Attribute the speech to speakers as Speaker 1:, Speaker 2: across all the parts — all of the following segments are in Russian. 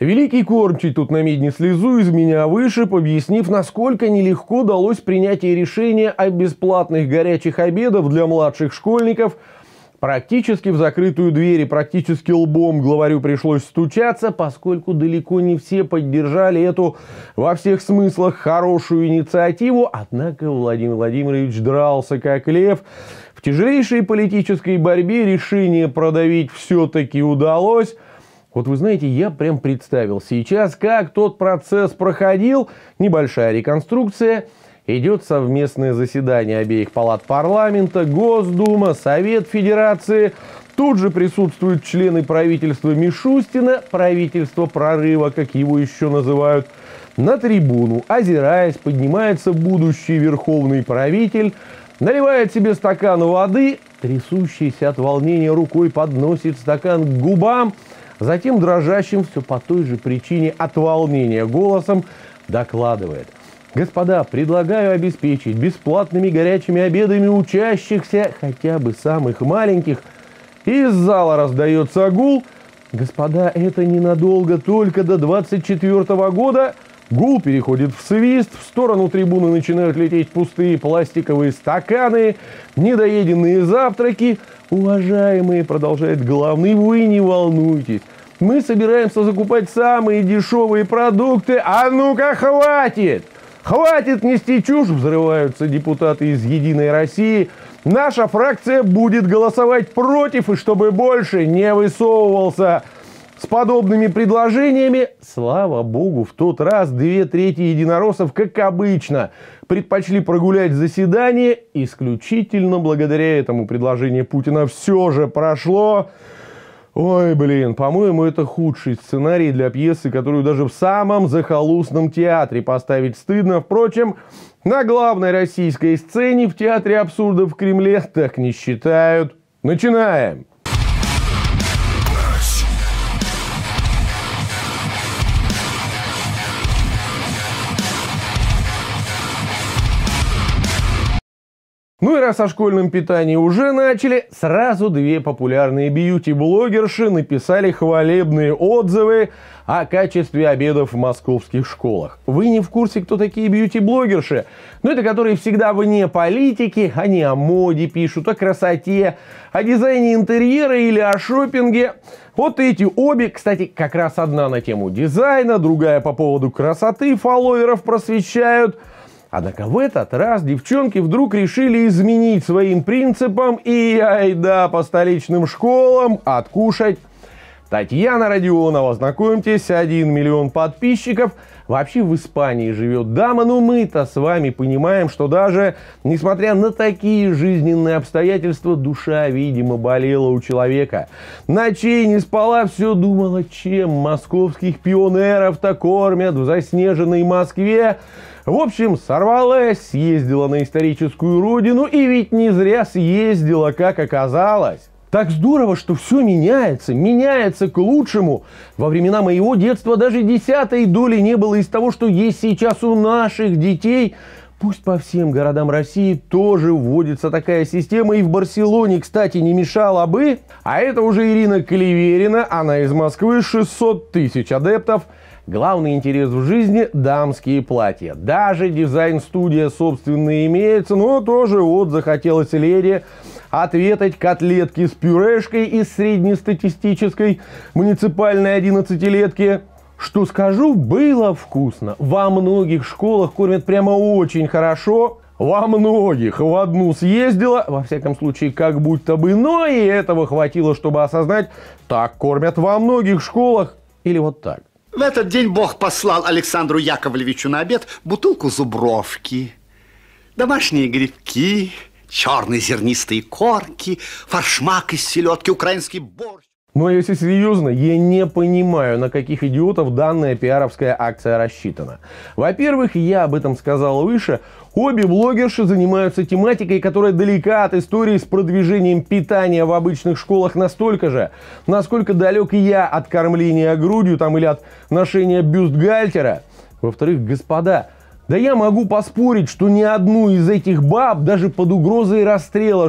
Speaker 1: Великий кормчий тут на медне слезу из меня вышиб, объяснив, насколько нелегко далось принятие решения о бесплатных горячих обедов для младших школьников. Практически в закрытую дверь и практически лбом главарю пришлось стучаться, поскольку далеко не все поддержали эту во всех смыслах хорошую инициативу. Однако Владимир Владимирович дрался как лев. В тяжелейшей политической борьбе решение продавить все-таки удалось. Вот вы знаете, я прям представил сейчас, как тот процесс проходил. Небольшая реконструкция. Идет совместное заседание обеих палат парламента, Госдума, Совет Федерации. Тут же присутствуют члены правительства Мишустина, правительство прорыва, как его еще называют. На трибуну, озираясь, поднимается будущий верховный правитель, наливает себе стакан воды, трясущийся от волнения рукой подносит стакан к губам – Затем дрожащим все по той же причине от волнения голосом докладывает. Господа, предлагаю обеспечить бесплатными горячими обедами учащихся, хотя бы самых маленьких. Из зала раздается гул. Господа, это ненадолго, только до 24 года. Гул переходит в свист, в сторону трибуны начинают лететь пустые пластиковые стаканы, недоеденные завтраки – Уважаемые, продолжает главный, вы не волнуйтесь. Мы собираемся закупать самые дешевые продукты. А ну-ка, хватит! Хватит нести чушь, взрываются депутаты из «Единой России». Наша фракция будет голосовать против, и чтобы больше не высовывался с подобными предложениями, слава богу, в тот раз две трети единороссов, как обычно, предпочли прогулять заседание. Исключительно благодаря этому предложение Путина все же прошло. Ой, блин, по-моему, это худший сценарий для пьесы, которую даже в самом захолустном театре поставить стыдно. Впрочем, на главной российской сцене в Театре абсурда в Кремле так не считают. Начинаем! Ну и раз о школьном питании уже начали, сразу две популярные бьюти-блогерши написали хвалебные отзывы о качестве обедов в московских школах. Вы не в курсе, кто такие бьюти-блогерши? Ну это которые всегда вне политики, они о моде пишут, о красоте, о дизайне интерьера или о шопинге. Вот эти обе, кстати, как раз одна на тему дизайна, другая по поводу красоты фолловеров просвещают – Однако в этот раз девчонки вдруг решили изменить своим принципам и айда по столичным школам откушать. Татьяна Родионова, знакомьтесь, 1 миллион подписчиков. Вообще в Испании живет дама, но мы-то с вами понимаем, что даже несмотря на такие жизненные обстоятельства, душа, видимо, болела у человека. Ночей не спала, все думала, чем московских пионеров-то кормят в заснеженной Москве. В общем, сорвалась, съездила на историческую родину, и ведь не зря съездила, как оказалось. Так здорово, что все меняется, меняется к лучшему. Во времена моего детства даже десятой доли не было из того, что есть сейчас у наших детей. Пусть по всем городам России тоже вводится такая система, и в Барселоне, кстати, не мешала бы. А это уже Ирина Каливерина, она из Москвы, 600 тысяч адептов – Главный интерес в жизни – дамские платья. Даже дизайн-студия собственная имеется, но тоже вот захотелось леди ответить котлетки с пюрешкой из среднестатистической муниципальной одиннадцатилетки. Что скажу, было вкусно. Во многих школах кормят прямо очень хорошо. Во многих в одну съездила, во всяком случае, как будто бы, но и этого хватило, чтобы осознать, так кормят во многих школах или вот так.
Speaker 2: В этот день Бог послал Александру Яковлевичу на обед бутылку зубровки, домашние грибки, черные зернистые корки, фаршмак из селедки, украинский борщ.
Speaker 1: Но если серьезно, я не понимаю, на каких идиотов данная пиаровская акция рассчитана. Во-первых, я об этом сказал выше, обе блогерши занимаются тематикой, которая далека от истории с продвижением питания в обычных школах настолько же, насколько далек я от кормления грудью там, или от ношения бюстгальтера. Во-вторых, господа, да я могу поспорить, что ни одну из этих баб даже под угрозой расстрела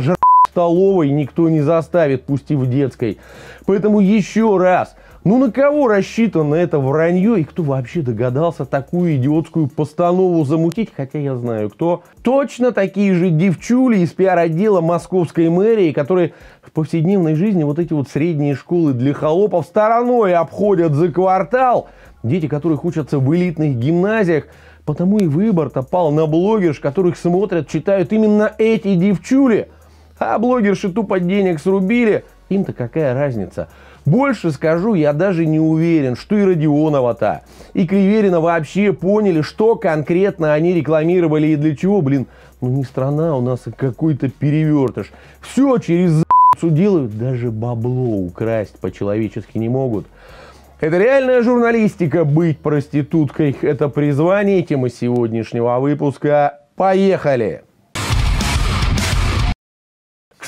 Speaker 1: столовой никто не заставит, пусть и в детской. Поэтому еще раз, Ну на кого рассчитано это вранье и кто вообще догадался такую идиотскую постанову замутить, хотя я знаю кто. Точно такие же девчули из пиар-отдела московской мэрии, которые в повседневной жизни вот эти вот средние школы для холопов стороной обходят за квартал. Дети, которых учатся в элитных гимназиях, потому и выбор-то пал на блогерш, которых смотрят, читают именно эти девчули. А блогерши тупо денег срубили, им-то какая разница – больше скажу, я даже не уверен, что и Родионова-то, и Криверина вообще поняли, что конкретно они рекламировали и для чего. Блин, ну не страна у нас, а какой-то перевертыш. Все через за***цу делают, даже бабло украсть по-человечески не могут. Это реальная журналистика быть проституткой. Это призвание. Тема сегодняшнего выпуска. Поехали!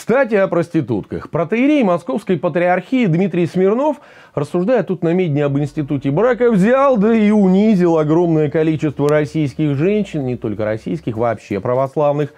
Speaker 1: Кстати, о проститутках. Протеерей Московской Патриархии Дмитрий Смирнов, рассуждая тут на медне об институте брака, взял да и унизил огромное количество российских женщин, не только российских, вообще православных,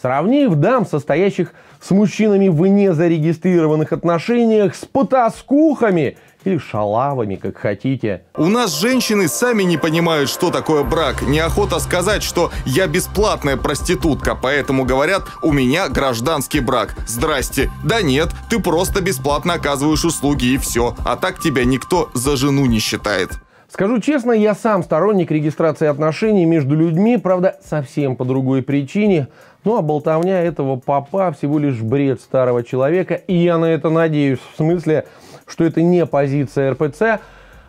Speaker 1: сравнив дам, состоящих с мужчинами в незарегистрированных отношениях, с потаскухами или шалавами, как хотите.
Speaker 3: У нас женщины сами не понимают, что такое брак. Неохота сказать, что я бесплатная проститутка, поэтому говорят, у меня гражданский брак. Здрасте. Да нет, ты просто бесплатно оказываешь услуги и все. А так тебя никто за жену не считает.
Speaker 1: Скажу честно, я сам сторонник регистрации отношений между людьми, правда, совсем по другой причине. Ну а болтовня этого папа всего лишь бред старого человека, и я на это надеюсь, в смысле, что это не позиция РПЦ,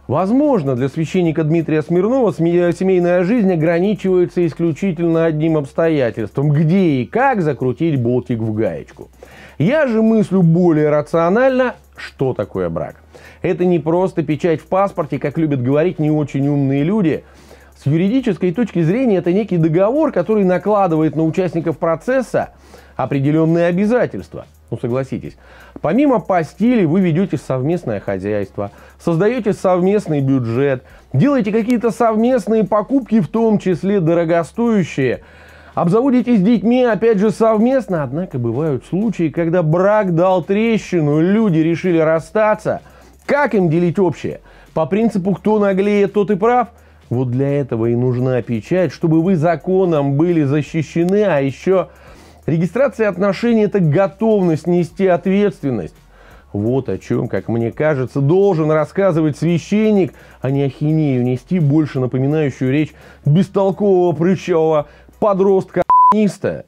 Speaker 1: Возможно, для священника Дмитрия Смирнова семейная жизнь ограничивается исключительно одним обстоятельством, где и как закрутить болтик в гаечку. Я же мыслю более рационально, что такое брак. Это не просто печать в паспорте, как любят говорить не очень умные люди. С юридической точки зрения это некий договор, который накладывает на участников процесса определенные обязательства – ну, согласитесь. Помимо постели вы ведете совместное хозяйство, создаете совместный бюджет, делаете какие-то совместные покупки, в том числе дорогостоящие, обзаводитесь детьми, опять же, совместно. Однако бывают случаи, когда брак дал трещину, люди решили расстаться. Как им делить общее? По принципу «кто наглее, тот и прав»? Вот для этого и нужна печать, чтобы вы законом были защищены, а еще Регистрация отношений – это готовность нести ответственность. Вот о чем, как мне кажется, должен рассказывать священник, а не ахинею нести, больше напоминающую речь бестолкового прыщавого подростка-ниста.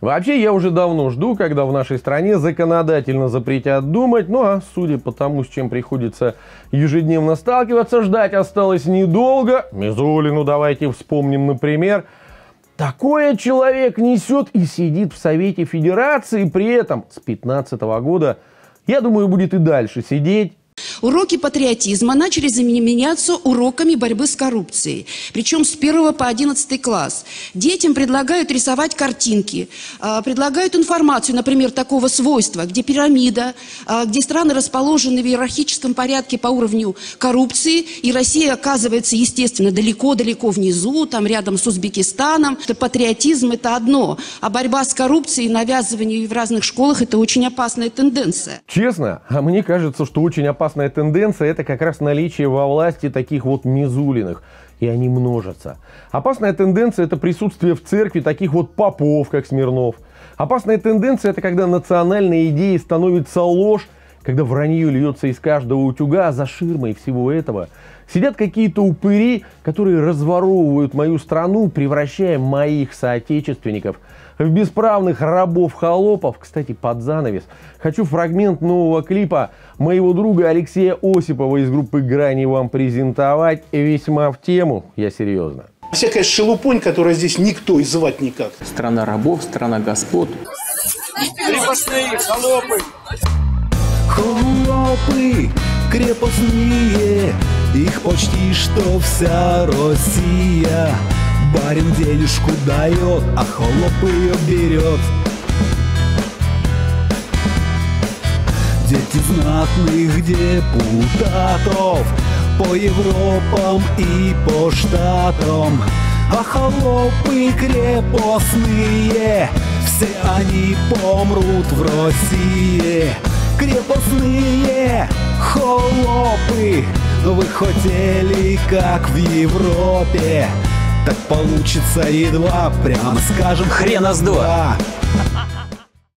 Speaker 1: Вообще, я уже давно жду, когда в нашей стране законодательно запретят думать, ну а судя по тому, с чем приходится ежедневно сталкиваться, ждать осталось недолго. Мизулину давайте вспомним, например. Такое человек несет и сидит в Совете Федерации, при этом с 15 года, я думаю, будет и дальше сидеть
Speaker 4: Уроки патриотизма начали заменяться уроками борьбы с коррупцией. Причем с 1 по 11 класс. Детям предлагают рисовать картинки, а, предлагают информацию, например, такого свойства, где пирамида, а, где страны расположены в иерархическом порядке по уровню коррупции, и Россия оказывается, естественно, далеко-далеко внизу, там рядом с Узбекистаном. Что патриотизм – это одно, а борьба с коррупцией и навязывание в разных школах – это очень опасная тенденция.
Speaker 1: Честно, а мне кажется, что очень опасная тенденция – это как раз наличие во власти таких вот мизулиных. И они множатся. Опасная тенденция – это присутствие в церкви таких вот попов, как Смирнов. Опасная тенденция – это когда национальная идея становится ложь, когда вранье льется из каждого утюга, а за ширмой всего этого сидят какие-то упыри, которые разворовывают мою страну, превращая моих соотечественников – в бесправных рабов-холопов. Кстати, под занавес. Хочу фрагмент нового клипа моего друга Алексея Осипова из группы «Грани» вам презентовать. Весьма в тему, я серьезно.
Speaker 5: Всякая шелупонь, которая здесь никто и звать никак.
Speaker 6: Страна рабов, страна господ.
Speaker 7: Крепостные, холопы!
Speaker 8: Холопы крепостные, их почти что вся Россия. Барин денежку дает, а холоп ее берет Дети знатных депутатов По Европам и по Штатам А холопы крепостные все они помрут в России. Крепостные холопы, вы хотели, как в Европе. Так получится едва, прямо скажем,
Speaker 9: Хрена с два.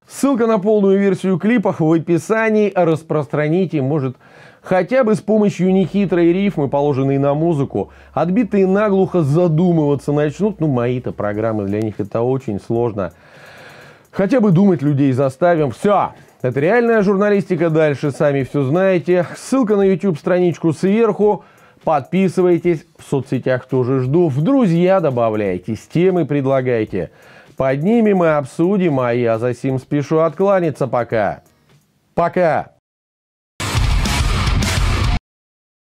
Speaker 1: Ссылка на полную версию клипа в описании. Распространите, может, хотя бы с помощью нехитрой рифмы, положенной на музыку. Отбитые наглухо задумываться начнут. Ну, мои-то программы, для них это очень сложно. Хотя бы думать людей заставим. Все. Это реальная журналистика. Дальше сами все знаете. Ссылка на YouTube страничку сверху. Подписывайтесь. В соцсетях тоже жду. В друзья добавляйтесь. Темы предлагайте. Поднимем и обсудим. А я за сим спешу откланяться пока. Пока.